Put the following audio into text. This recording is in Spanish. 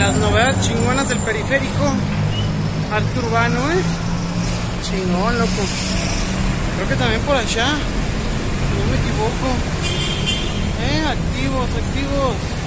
Las novedades chingonas del periférico. Arte urbano, ¿eh? Chingón, loco. Creo que también por allá. No me equivoco. Eh, activos, activos.